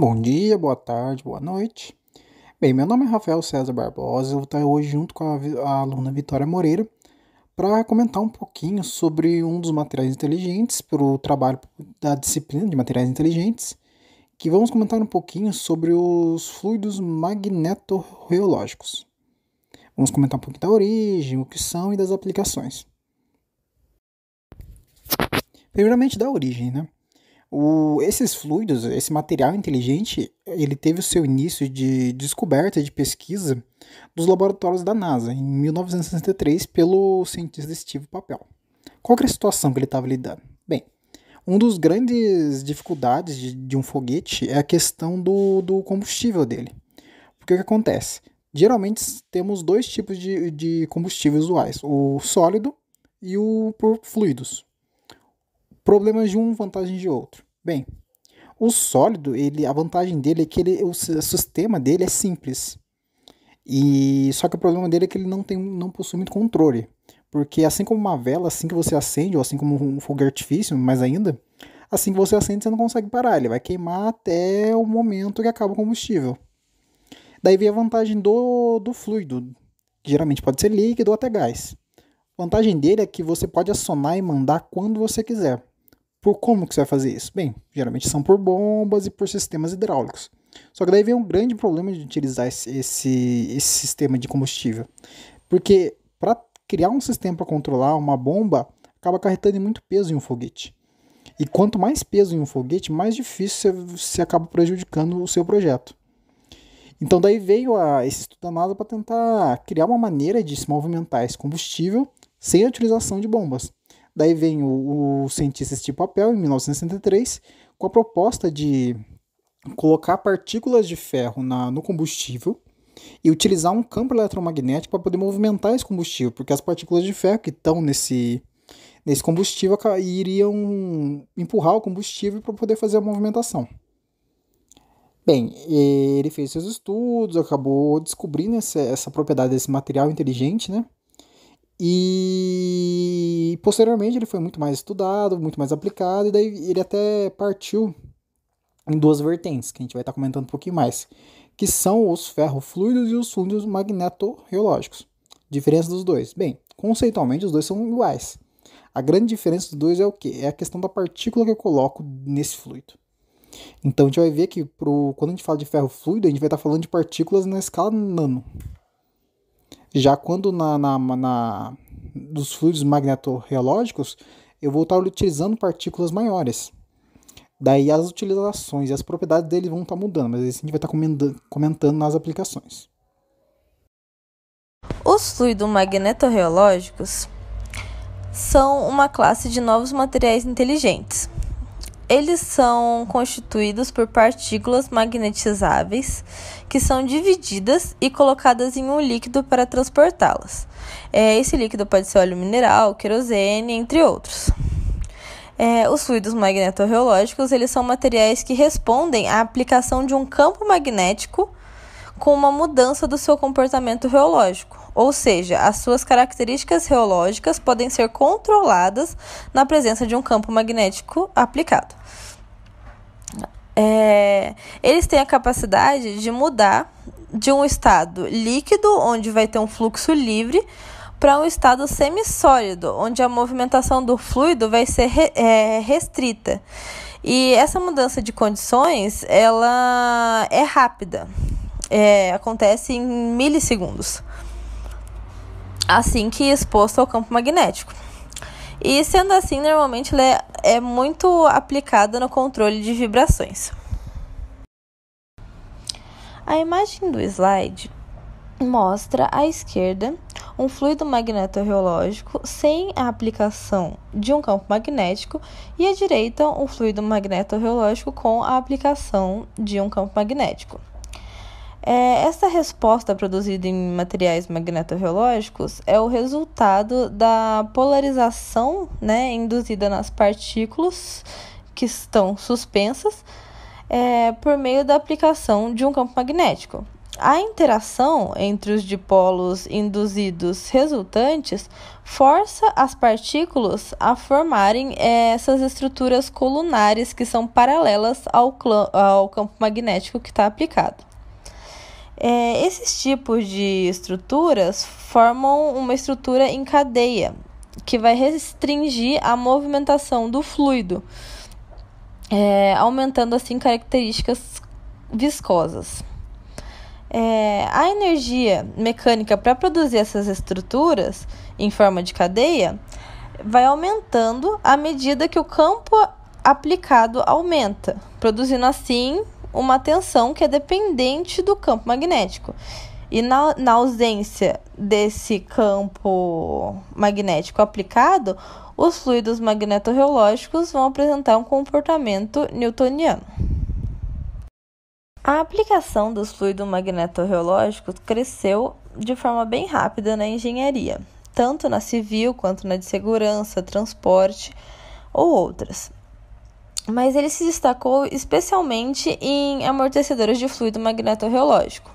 Bom dia, boa tarde, boa noite. Bem, meu nome é Rafael César Barbosa, eu vou estar hoje junto com a, a aluna Vitória Moreira para comentar um pouquinho sobre um dos materiais inteligentes para o trabalho da disciplina de materiais inteligentes, que vamos comentar um pouquinho sobre os fluidos magnetorreológicos. Vamos comentar um pouquinho da origem, o que são e das aplicações. Primeiramente da origem, né? O, esses fluidos, esse material inteligente, ele teve o seu início de descoberta de pesquisa dos laboratórios da NASA em 1963 pelo cientista Steve Papel. Qual era a situação que ele estava lidando? Bem, uma das grandes dificuldades de, de, um foguete é a questão do, do combustível dele. Porque o que acontece? Geralmente temos dois tipos de, de combustíveis usuais, o sólido e o por fluidos problemas de um, vantagem de outro. Bem, o sólido, ele, a vantagem dele é que ele, o sistema dele é simples. E só que o problema dele é que ele não tem, não possui muito controle, porque assim como uma vela, assim que você acende, ou assim como um fogo artifício, mais ainda, assim que você acende você não consegue parar, ele vai queimar até o momento que acaba o combustível. Daí vem a vantagem do, do fluido, que geralmente pode ser líquido ou até gás. A vantagem dele é que você pode acionar e mandar quando você quiser. Por como que você vai fazer isso? Bem, geralmente são por bombas e por sistemas hidráulicos. Só que daí vem um grande problema de utilizar esse, esse, esse sistema de combustível. Porque para criar um sistema para controlar uma bomba, acaba acarretando muito peso em um foguete. E quanto mais peso em um foguete, mais difícil você, você acaba prejudicando o seu projeto. Então daí veio a, esse estudo da NASA para tentar criar uma maneira de se movimentar esse combustível sem a utilização de bombas. Daí vem o, o cientista Steve Papel, em 1963, com a proposta de colocar partículas de ferro na, no combustível e utilizar um campo eletromagnético para poder movimentar esse combustível, porque as partículas de ferro que estão nesse, nesse combustível iriam empurrar o combustível para poder fazer a movimentação. Bem, ele fez seus estudos, acabou descobrindo essa, essa propriedade desse material inteligente, né? E posteriormente ele foi muito mais estudado, muito mais aplicado, e daí ele até partiu em duas vertentes, que a gente vai estar comentando um pouquinho mais, que são os ferrofluidos e os fluidos magnetorreológicos. Diferença dos dois? Bem, conceitualmente os dois são iguais. A grande diferença dos dois é o que? É a questão da partícula que eu coloco nesse fluido. Então a gente vai ver que pro, quando a gente fala de ferro fluido, a gente vai estar falando de partículas na escala nano. Já quando na, na, na dos fluidos magnetorreológicos, eu vou estar utilizando partículas maiores. Daí as utilizações e as propriedades dele vão estar mudando, mas a gente vai estar comentando nas aplicações. Os fluidos magnetorreológicos são uma classe de novos materiais inteligentes eles são constituídos por partículas magnetizáveis que são divididas e colocadas em um líquido para transportá-las. É, esse líquido pode ser óleo mineral, querosene, entre outros. É, os fluidos magnetorreológicos eles são materiais que respondem à aplicação de um campo magnético com uma mudança do seu comportamento reológico, ou seja, as suas características reológicas podem ser controladas na presença de um campo magnético aplicado. É, eles têm a capacidade de mudar de um estado líquido, onde vai ter um fluxo livre, para um estado semissólido, onde a movimentação do fluido vai ser re, é, restrita. E essa mudança de condições, ela é rápida é, acontece em milissegundos, assim que exposto ao campo magnético. E sendo assim, normalmente ela é, é muito aplicada no controle de vibrações. A imagem do slide mostra à esquerda um fluido magnetorreológico sem a aplicação de um campo magnético e à direita um fluido magnetorreológico com a aplicação de um campo magnético. É, essa resposta produzida em materiais magnetorreológicos é o resultado da polarização né, induzida nas partículas que estão suspensas é, por meio da aplicação de um campo magnético. A interação entre os dipolos induzidos resultantes força as partículas a formarem essas estruturas colunares que são paralelas ao, ao campo magnético que está aplicado. É, esses tipos de estruturas formam uma estrutura em cadeia, que vai restringir a movimentação do fluido, é, aumentando assim características viscosas. É, a energia mecânica para produzir essas estruturas em forma de cadeia vai aumentando à medida que o campo aplicado aumenta, produzindo assim uma tensão que é dependente do campo magnético. E na, na ausência desse campo magnético aplicado, os fluidos magnetorreológicos vão apresentar um comportamento newtoniano. A aplicação dos fluidos magnetorreológicos cresceu de forma bem rápida na engenharia, tanto na civil quanto na de segurança, transporte ou outras mas ele se destacou especialmente em amortecedores de fluido magnetorreológico.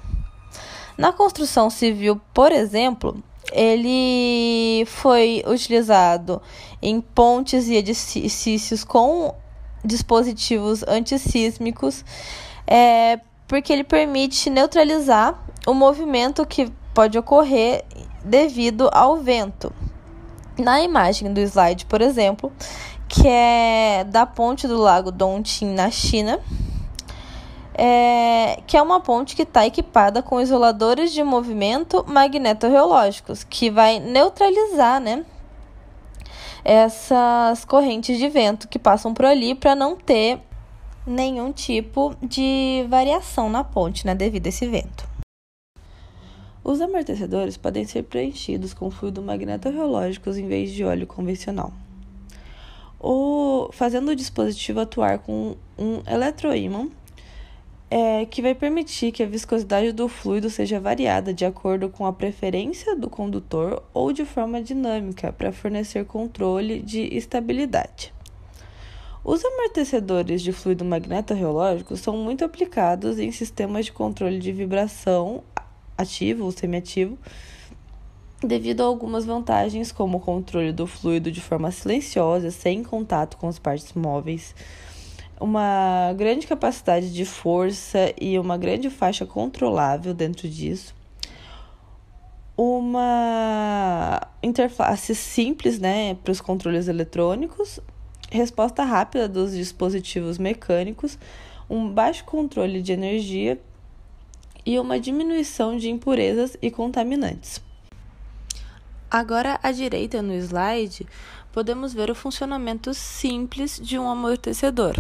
Na construção civil, por exemplo, ele foi utilizado em pontes e edifícios com dispositivos antissísmicos, é, porque ele permite neutralizar o movimento que pode ocorrer devido ao vento. Na imagem do slide, por exemplo, que é da ponte do Lago Dongting, na China, é, que é uma ponte que está equipada com isoladores de movimento magnetorreológicos, que vai neutralizar né, essas correntes de vento que passam por ali para não ter nenhum tipo de variação na ponte né, devido a esse vento. Os amortecedores podem ser preenchidos com fluido magnetorreológicos em vez de óleo convencional ou fazendo o dispositivo atuar com um eletroímã é, que vai permitir que a viscosidade do fluido seja variada de acordo com a preferência do condutor ou de forma dinâmica para fornecer controle de estabilidade. Os amortecedores de fluido magnetorreológico são muito aplicados em sistemas de controle de vibração ativo ou semiativo, devido a algumas vantagens, como o controle do fluido de forma silenciosa, sem contato com as partes móveis, uma grande capacidade de força e uma grande faixa controlável dentro disso, uma interface simples né, para os controles eletrônicos, resposta rápida dos dispositivos mecânicos, um baixo controle de energia e uma diminuição de impurezas e contaminantes. Agora, à direita no slide, podemos ver o funcionamento simples de um amortecedor,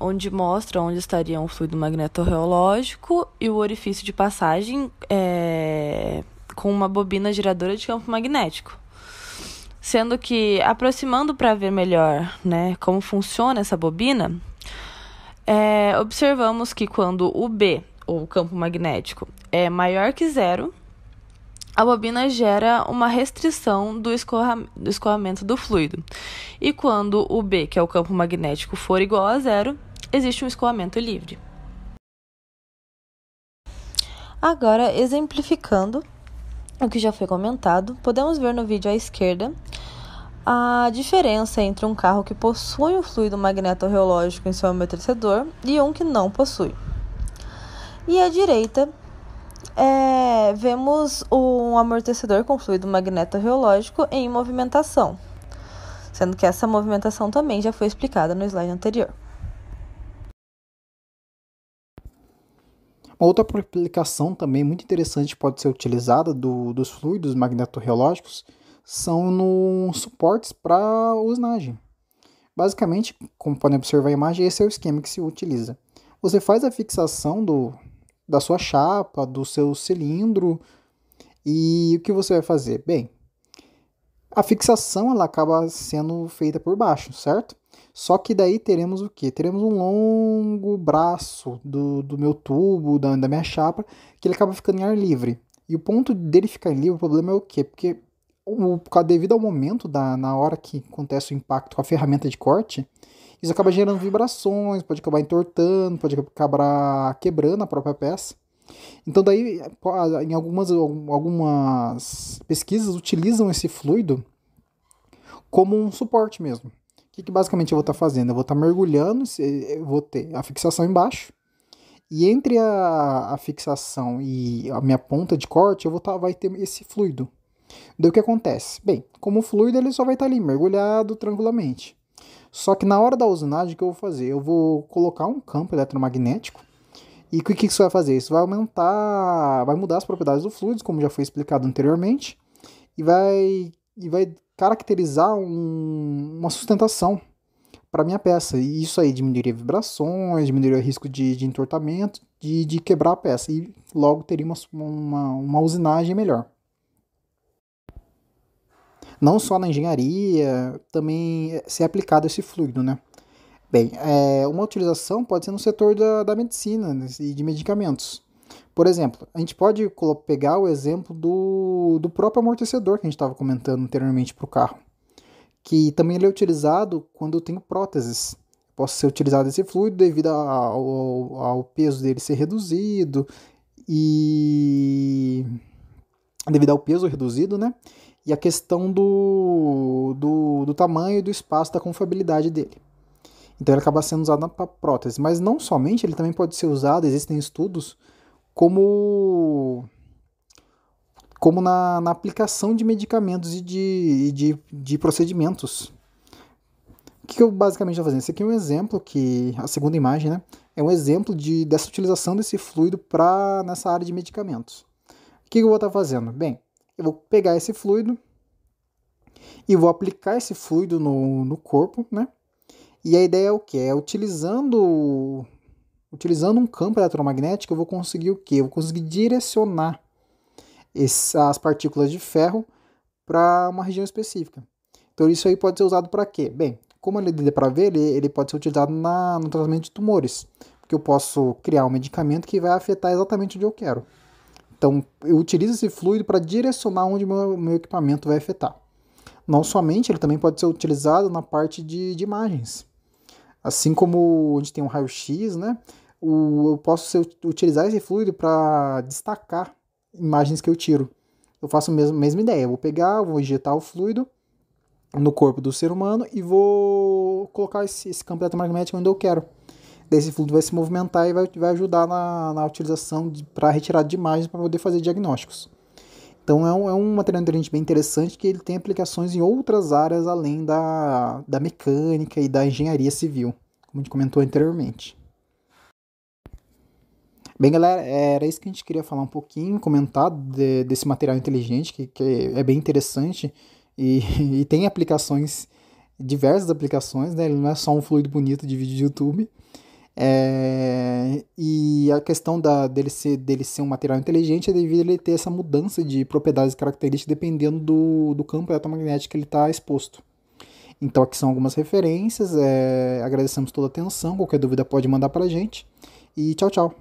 onde mostra onde estaria um fluido magnetorreológico e o orifício de passagem é, com uma bobina giradora de campo magnético. Sendo que, aproximando para ver melhor né, como funciona essa bobina, é, observamos que quando o B, ou campo magnético, é maior que zero, a bobina gera uma restrição do, escoamento do fluido. E quando o B, que é o campo magnético, for igual a zero, existe um escoamento livre. Agora, exemplificando o que já foi comentado, podemos ver no vídeo à esquerda a diferença entre um carro que possui um fluido magnetorreológico em seu amortecedor e um que não possui. E à direita, é, vemos um amortecedor com fluido magnetorreológico em movimentação, sendo que essa movimentação também já foi explicada no slide anterior. Uma outra aplicação também muito interessante pode ser utilizada do, dos fluidos magnetorreológicos são nos suportes para usinagem. Basicamente, como podem observar a imagem, esse é o esquema que se utiliza. Você faz a fixação do, da sua chapa, do seu cilindro. E o que você vai fazer? Bem, a fixação ela acaba sendo feita por baixo, certo? Só que daí teremos o que? Teremos um longo braço do, do meu tubo, da, da minha chapa, que ele acaba ficando em ar livre. E o ponto dele ficar livre, o problema é o quê? Porque o, devido ao momento, da, na hora que acontece o impacto com a ferramenta de corte, isso acaba gerando vibrações, pode acabar entortando, pode acabar quebrando a própria peça. Então daí em algumas, algumas pesquisas utilizam esse fluido como um suporte mesmo. O que, que basicamente eu vou estar tá fazendo? Eu vou estar tá mergulhando, eu vou ter a fixação embaixo, e entre a, a fixação e a minha ponta de corte, eu vou tá, vai ter esse fluido. Daí o que acontece? Bem, como fluido ele só vai estar tá ali mergulhado tranquilamente. Só que na hora da usinagem, o que eu vou fazer? Eu vou colocar um campo eletromagnético. E o que, que isso vai fazer? Isso vai aumentar, vai mudar as propriedades do fluido, como já foi explicado anteriormente, e vai, e vai caracterizar um, uma sustentação para minha peça. E isso aí diminuiria vibrações, diminuiria o risco de, de entortamento, de, de quebrar a peça. E logo teria uma, uma, uma usinagem melhor. Não só na engenharia, também ser aplicado esse fluido, né? Bem, é, uma utilização pode ser no setor da, da medicina e de medicamentos. Por exemplo, a gente pode pegar o exemplo do, do próprio amortecedor que a gente estava comentando anteriormente para o carro que também ele é utilizado quando eu tenho próteses. Posso ser utilizado esse fluido devido ao, ao peso dele ser reduzido e devido ao peso reduzido, né? E a questão do, do, do tamanho do espaço da confiabilidade dele. Então ele acaba sendo usado para prótese, mas não somente, ele também pode ser usado, existem estudos como como na, na aplicação de medicamentos e de, de, de procedimentos. O que, eu basicamente estou fazendo? Esse aqui é um exemplo que, a segunda imagem, né? É um exemplo de, dessa utilização desse fluido para nessa área de medicamentos. O que, eu vou estar fazendo? Bem, eu vou pegar esse fluido e vou aplicar esse fluido no, no corpo, né? E a ideia é o que? É utilizando, utilizando um campo eletromagnético, eu vou conseguir o que? Eu vou conseguir direcionar as partículas de ferro para uma região específica. Então isso aí pode ser usado para quê? Bem, como ele deu para ver, ele, ele pode ser utilizado na, no tratamento de tumores, porque eu posso criar um medicamento que vai afetar exatamente onde eu quero. Então eu utilizo esse fluido para direcionar onde meu, meu equipamento vai afetar. Não somente, ele também pode ser utilizado na parte de, de imagens. Assim como gente tem um raio-x, né? O, eu posso ser, utilizar esse fluido para destacar imagens que eu tiro. Eu faço a mesma, mesma ideia. Eu vou pegar, vou injetar o fluido no corpo do ser humano e vou colocar esse, esse campo eletromagnético onde eu quero. Daí esse fluido vai se movimentar e vai, vai ajudar na, na utilização para retirada de imagens para poder fazer diagnósticos. Então é um, é um material inteligente bem interessante que ele tem aplicações em outras áreas além da, da mecânica e da engenharia civil, como a gente comentou anteriormente. Bem, galera, era isso que a gente queria falar um pouquinho, comentar de, desse material inteligente, que, que é bem interessante e, e, tem aplicações, diversas aplicações, né? Ele não é só um fluido bonito de vídeo de YouTube. É, e a questão da, dele, ser, dele ser um material inteligente é devido a ele ter essa mudança de propriedades e características dependendo do, do campo eletromagnético que ele está exposto. Então aqui são algumas referências, é, agradecemos toda a atenção, qualquer dúvida pode mandar para a gente e tchau, tchau.